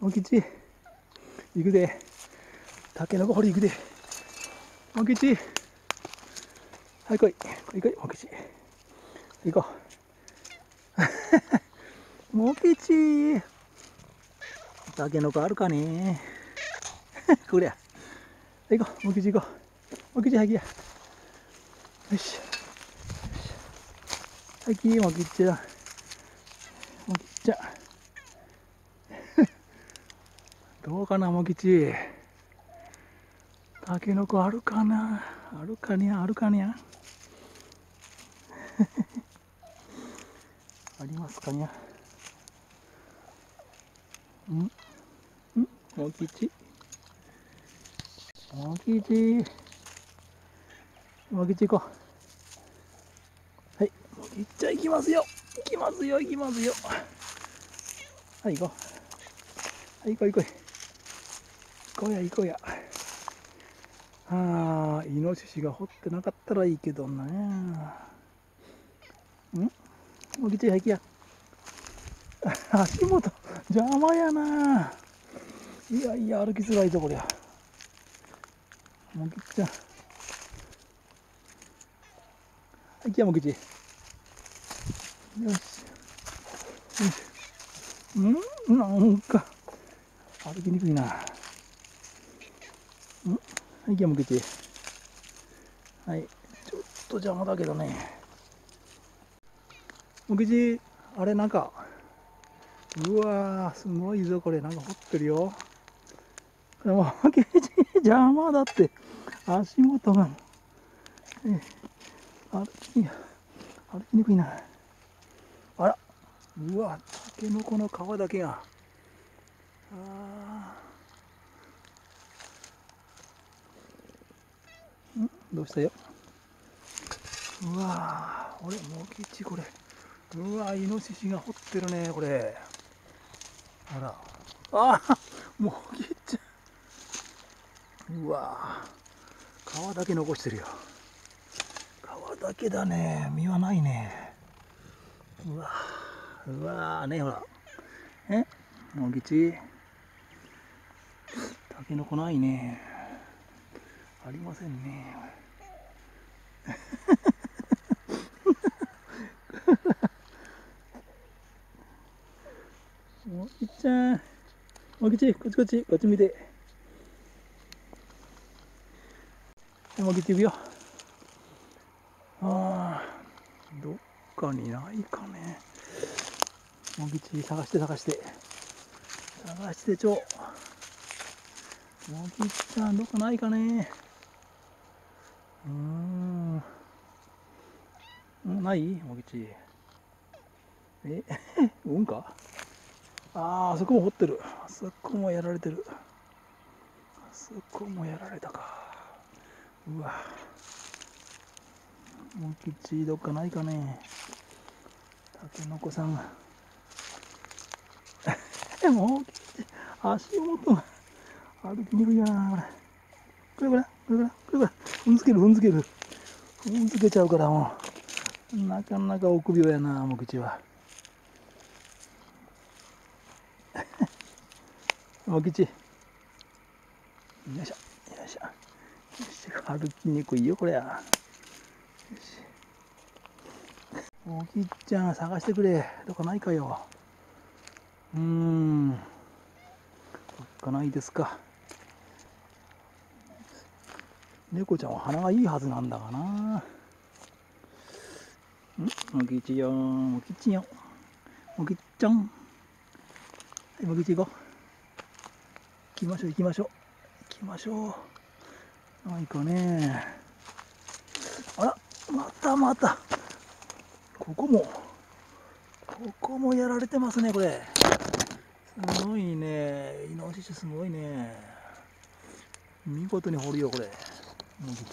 もきち行くでたけのこ掘り行くでもきちはい来い来い来いもきち行こうもきちたけのこあるかねこりゃ行こうもきち行こうもきちはいきやよしはいきもきちだもきちゃどうかなもきちたけのこあるかな？あるかにゃ？あるかにゃ？ありますかにゃ？んん？もきちもきちもきち行こう。はい。もきちゃん行きますよ。行きますよ行きますよ。はい行こう。はい行こう行こう。こうや行こうや。ああイノシシが掘ってなかったらいいけどねん？もきちゃん行きや。足元邪魔やな。いやいや歩きづらいぞこりゃもきちゃんはいきやもきちよし。よしん？なんか歩きにくいな。はい、ち。はい、ちょっと邪魔だけどね。もきち、あれなんか、うわ、すごいぞ、これ、なんか掘ってるよ。これもきち、邪魔だって、足元が、え歩き、歩きにくいな。あら、うわ、たけのこの皮だけが。あーんどうしたよ？うわー俺もうきちこれ。うわイノシシが掘ってるねこれ。あら。あーもうきちう。わー皮だけ残してるよ。皮だけだね。実はないね。うわうわねほら。え？もうきちたけのこないね。ありませんね。もきちゃん。もきち、こっちこっち、こっち見て。もきち行くよ。ああ、どっかにないかね。もきち探して探して。探してちょ。もきちゃん、どっかないかね。うん。ない？もきち。え、うんか？ああ、あそこも掘ってる。あそこもやられてる。あそこもやられたか。うわ。もきち、どっかないかね。たけのこさんが。もう、足元が。歩きにくいなこれこれこれこれこれこれ踏ん。づける踏ん。づける踏ん。づけちゃうからもうなかなか臆病やなもう口はもう口よいしょよいしょよし歩きにくいよこれやよしもうきっちゃん。探してくれどこないかようーん。どっかないですか猫ちゃんは鼻がいいはずなんだがな。ん？もきちよもきちよもきちゃん。はい、もきち行こう。行きましょう、行きましょう。行きましょう。ないかね。あら、またまた。ここも、ここもやられてますね、これ。すごいね。イノシシすごいね。見事に掘るよ、これ。もぎち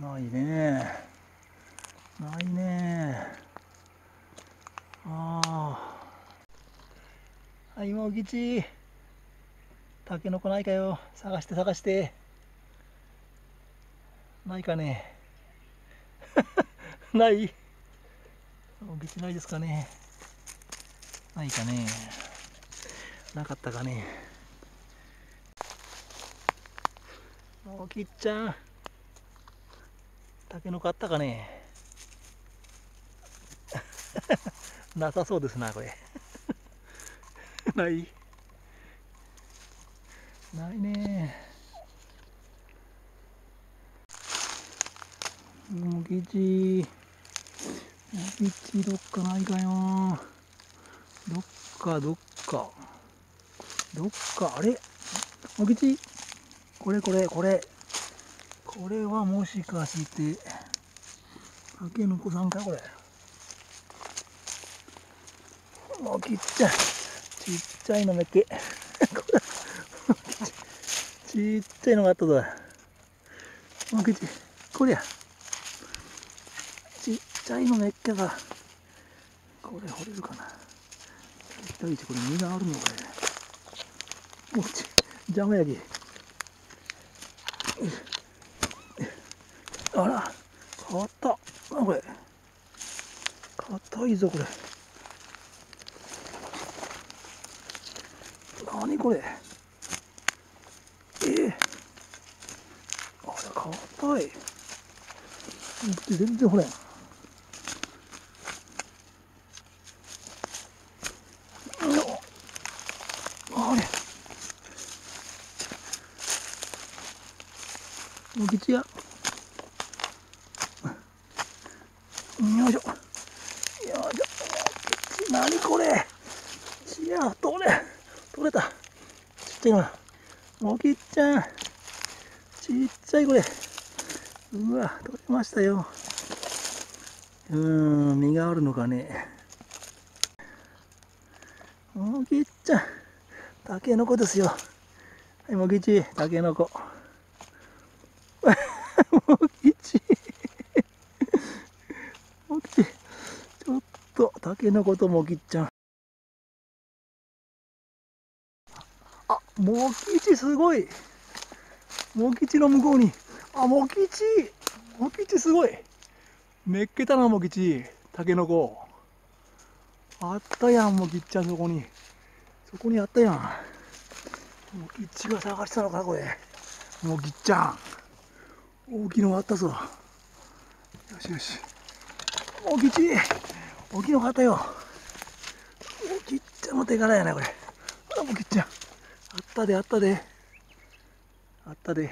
ないね。ないね。ああはいもぎちたけのこないかよ。探して探して。ないかね。ない。もぎちないですかね。ないかね。なかったかね。もうきっちゃん。タケノコあったかね？なさそうですなこれ。ない？ないね。もぎちもぎちどっかないかよ。どっかどっか。どっか。あれ？もぎちこれこれこれ。これはもしかしてたけのこさんかこれ。もうきっちゃいちっちゃいのめっけ。ちっちゃいのがあったぞ。もうきちこりゃちっちゃいのめっけがこれ掘れるかな。第一これ実があるのかね。もうち邪魔やき。あら変わった。なこれ。硬いぞこれ。何これ。ええ。あれ硬い。全然ほれんあれもう吉や。よいしょ。よいしょ。何これ。いや取れ。取れた。ちっちゃいな。もきっちゃんちっちゃいこれ。うわ取れましたよ。うーん実があるのかね。もきっちゃんたけのこですよ。はいもきちたけのこもきち もきち ちょっとたけのこともきっちゃん。あもきちすごい。もきちの向こうに。あもきちもきちすごい。めっけたなもきちたけのこあったやんもきっちゃんそこに。そこにあったやん。もきちが探したのかこれ。もきっちゃん。大きいのがあったぞ。よしよし。もきち。大きいのがあったよ。もきっちゃんの手柄やなこれ。あもきっちゃ。んあったであったで。あったで。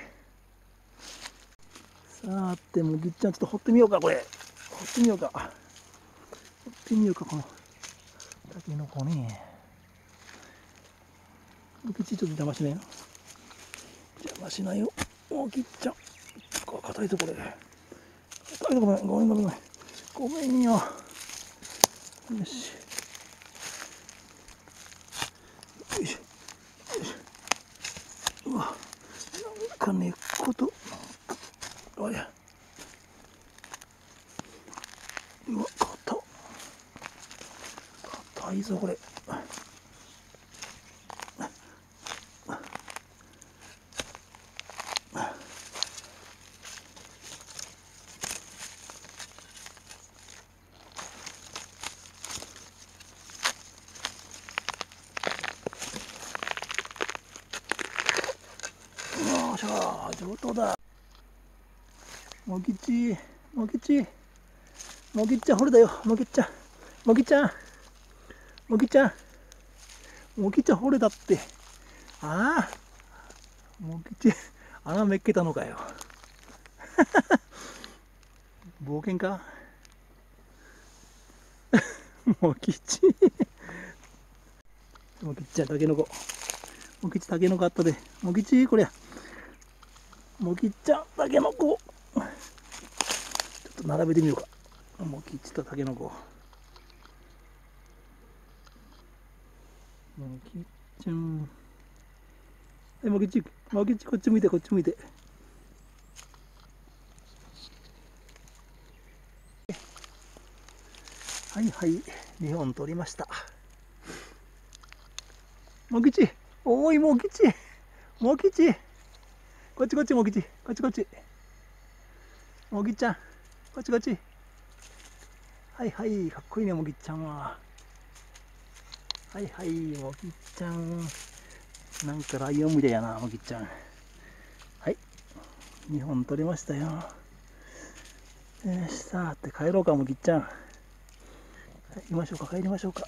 さあてもぎっちゃんちょっと掘ってみようかこれ。掘ってみようか。掘ってみようかこの。たけのこね。もぎっちちょっと邪魔しないよ邪魔しないよ。もぎっちゃん。こ硬いところで。硬いところごめんごめんごめん。ごめんよ。よし。よいしょ。よいしょ。うわ。なんか根っこと。あやうわ硬硬いぞこれ。よっしゃ上等だ。もぎちもぎちもぎちゃん掘れだよ。もぎっちゃん。もぎっちゃん。もぎちゃん。もぎちゃん掘れだって。ああ。もぎち穴めっけたのかよ。冒険か？もぎちもぎちゃんたけのこもぎちたけのこあったで。もぎちこりゃ。もぎちゃんたけのこちょっと並べてみようか。もぎちとたけのこもぎっちゃんえもぎちもぎちこっち向いてこっち向いて。はいはい2本取りました。もぎち。おいもぎち。もぎち。こっちこっちもぎち。こっちこっち。もぎちゃん。こっちこっち。はいはい。かっこいいねもぎちゃんは。はいはいもぎちゃん。なんかライオンみたいやなもぎちゃん。はい。2本取れましたよ。よしさあって帰ろうかもぎちゃん。帰りましょうか帰りましょうか。